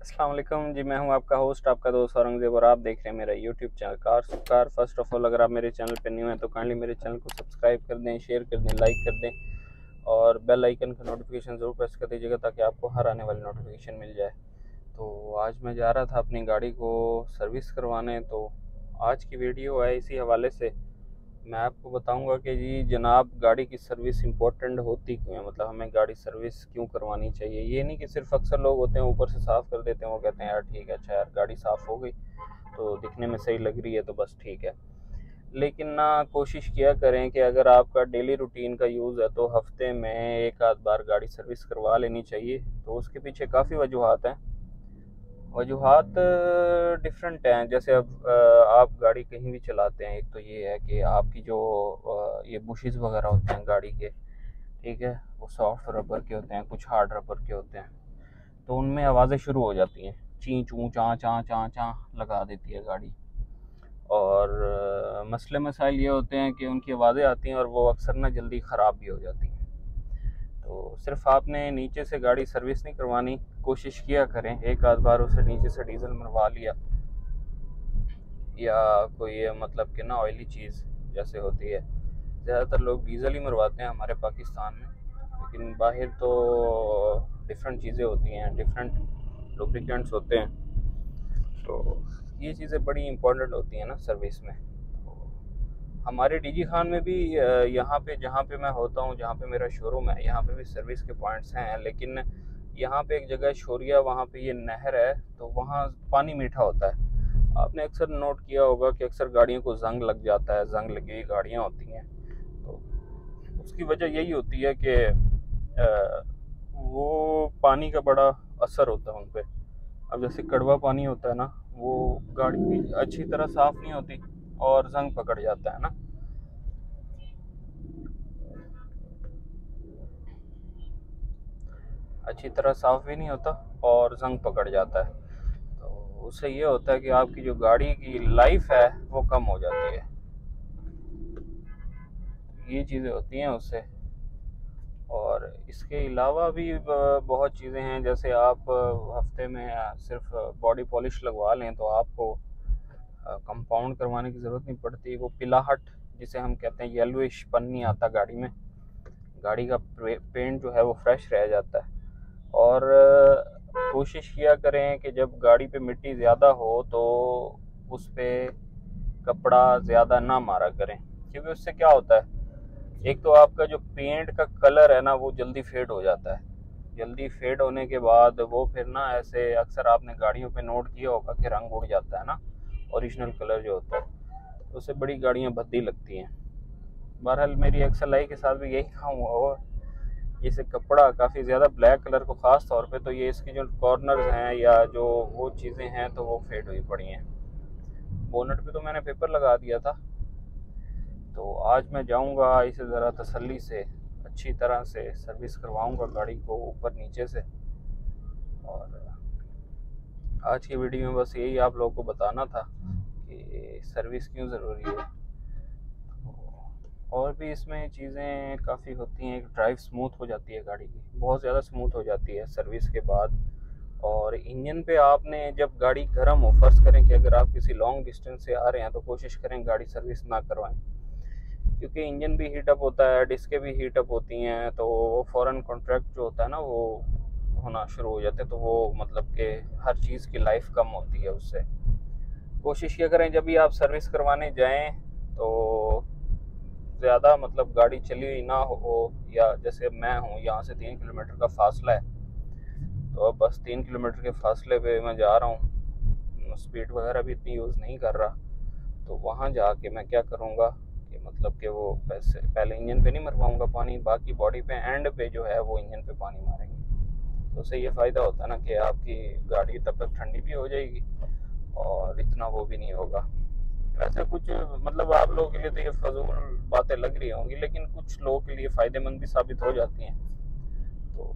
वालेकुम। जी, मैं हूँ आपका होस्ट आपका दोस्त औरंगज़ेब और आप देख रहे हैं मेरा YouTube channel car car. First of all अगर आप मेरे चैनल पर न्यू हैं तो काइंडली मेरे चैनल को सब्सक्राइब कर दें शेयर कर दें लाइक कर दें और बेल आइकन का नोटिफिकेशन ज़रूर प्रेस कर दीजिएगा ताकि आपको हर आने वाली नोटिफिकेशन मिल जाए। तो आज मैं जा रहा था अपनी गाड़ी को सर्विस करवाने तो आज की वीडियो है इसी हवाले से। मैं आपको बताऊँगा कि जी जनाब, गाड़ी की सर्विस इम्पोर्टेंट होती क्यों है? मतलब हमें गाड़ी सर्विस क्यों करवानी चाहिए? ये नहीं कि सिर्फ़ अक्सर लोग होते हैं, ऊपर से साफ़ कर देते हैं, वो कहते हैं, यार ठीक है अच्छा यार, गाड़ी साफ़ हो गई तो दिखने में सही लग रही है तो बस ठीक है। लेकिन ना, कोशिश किया करें कि अगर आपका डेली रूटीन का यूज़ है तो हफ़्ते में एक आध बार गाड़ी सर्विस करवा लेनी चाहिए। तो उसके पीछे काफ़ी वजूहत हैं। वजूहत डिफरेंट हैं। जैसे अब आप गाड़ी कहीं भी चलाते हैं, एक तो ये है कि आपकी जो ये बुशेस वगैरह होते हैं गाड़ी के, ठीक है? वो सॉफ्ट रबर के होते हैं, कुछ हार्ड रबर के होते हैं। तो उनमें आवाज़ें शुरू हो जाती हैं। ची चूँ चाँ चाँ चाँ चाँ लगा देती है गाड़ी। और मसले मसाइल ये होते हैं कि उनकी आवाज़ें आती हैं और वो अक्सर ना जल्दी ख़राब भी हो जाती हैं। तो सिर्फ़ आपने नीचे से गाड़ी सर्विस नहीं करवानी, कोशिश किया करें, एक आध बार उसे नीचे से डीजल मरवा लिया। या कोई मतलब कि ना ऑयली चीज़ जैसे होती है। ज़्यादातर लोग डीजल ही मरवाते हैं हमारे पाकिस्तान में, लेकिन बाहर तो डिफरेंट चीज़ें होती हैं डिफरेंट लुब्रिकेंट्स होते हैं। तो ये चीज़ें बड़ी इंपॉर्टेंट होती हैं ना सर्विस में। हमारे डीजी खान में भी यहाँ पे, जहाँ पे मैं होता हूँ, जहाँ पे मेरा शोरूम है, यहाँ पे भी सर्विस के पॉइंट्स हैं, लेकिन यहाँ पे एक जगह शोरिया, वहाँ पे ये नहर है तो वहाँ पानी मीठा होता है। आपने अक्सर नोट किया होगा कि अक्सर गाड़ियों को जंग लग जाता है जंग लगी हुई गाड़ियाँ होती हैं। तो उसकी वजह यही होती है कि वो पानी का बड़ा असर होता है उन पर अब जैसे कड़वा पानी होता है ना, वो गाड़ी अच्छी तरह साफ़ नहीं होती। और जंग पकड़ जाता है ना। अच्छी तरह साफ़ भी नहीं होता और जंग पकड़ जाता है। तो उससे ये होता है कि आपकी जो गाड़ी की लाइफ है, वो कम हो जाती है। ये चीज़ें होती हैं उससे। और इसके अलावा भी बहुत चीज़ें हैं, जैसे आप हफ़्ते में सिर्फ़ बॉडी पॉलिश लगवा लें तो आपको कंपाउंड करवाने की ज़रूरत नहीं पड़ती। वो पिलाहट, जिसे हम कहते हैं येलोइश पन नहीं आता गाड़ी में, गाड़ी का पेंट जो है वो फ्रेश रह जाता है। और कोशिश किया करें कि जब गाड़ी पे मिट्टी ज़्यादा हो तो उस पर कपड़ा ज़्यादा ना मारा करें। क्योंकि उससे क्या होता है, एक तो आपका जो पेंट का कलर है ना, वो जल्दी फेड हो जाता है। जल्दी फेड होने के बाद वो फिर ना ऐसे अक्सर आपने गाड़ियों पे नोट किया होगा कि रंग उड़ जाता है ना। ओरिजिनल कलर जो होता है उससे बड़ी गाड़ियाँ भद्दी लगती हैं। बहरहाल, मेरी एक्सल आई के साथ भी यही काम हुआ और जैसे कपड़ा काफ़ी ज़्यादा ब्लैक कलर को ख़ास तौर पे तो ये इसकी जो कॉर्नर्स हैं या जो वो चीज़ें हैं तो वो फेड हुई पड़ी हैं। बोनट पे तो मैंने पेपर लगा दिया था। तो आज मैं जाऊँगा इसे ज़रा तसल्ली से, अच्छी तरह से सर्विस करवाऊँगा गाड़ी को ऊपर नीचे से। और आज की वीडियो में बस यही आप लोगों को बताना था कि सर्विस क्यों ज़रूरी है। और भी इसमें चीज़ें काफ़ी होती हैं ड्राइव स्मूथ हो जाती है गाड़ी की, बहुत ज़्यादा स्मूथ हो जाती है सर्विस के बाद। और इंजन पे आपने जब गाड़ी गर्म हो फ़र्ज़ करें कि अगर आप किसी लॉन्ग डिस्टेंस से आ रहे हैं तो कोशिश करें गाड़ी सर्विस ना करवाएँ। क्योंकि इंजन भी हीटअप होता है डिस्कें भी हीटअप होती हैं तो फ़ौरन कॉन्ट्रैक्ट जो होता है ना, वो होना शुरू हो जाते हैं तो वो मतलब कि हर चीज़ की लाइफ कम होती है उससे। कोशिश किया करें, जब भी आप सर्विस करवाने जाएँ तो ज़्यादा मतलब गाड़ी चली हुई ना हो या जैसे मैं हूँ, यहाँ से तीन किलोमीटर का फासला है तो अब बस तीन किलोमीटर के फासले पे मैं जा रहा हूँ स्पीड वगैरह भी इतनी यूज़ नहीं कर रहा तो वहाँ जा जाके मैं क्या करूँगा कि मतलब कि वो पैसे, पहले इंजन पे नहीं मरवाऊँगा पानी, बाकी बॉडी पे एंड पे जो है वो इंजन पे पानी मारेंगे। उससे ये फ़ायदा होता है ना कि आपकी गाड़ी तब तक ठंडी भी हो जाएगी और इतना वो भी नहीं होगा। वैसे कुछ मतलब आप लोगों के लिए तो ये फजूल बातें लग रही होंगी, लेकिन कुछ लोगों के लिए फ़ायदेमंद भी साबित हो जाती हैं। तो